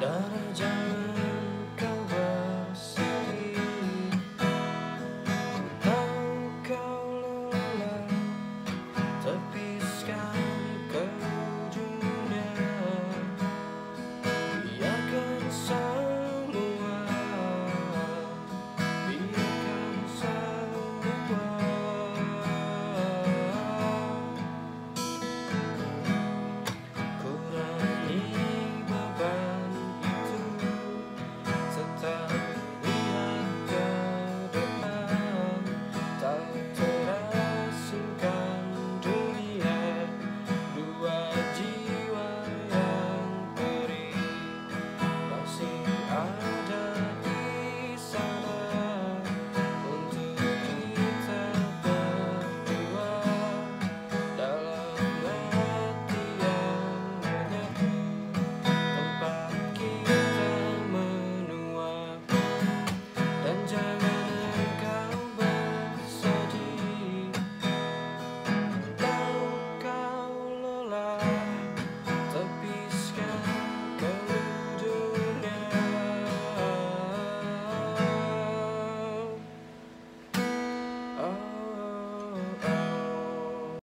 Daraja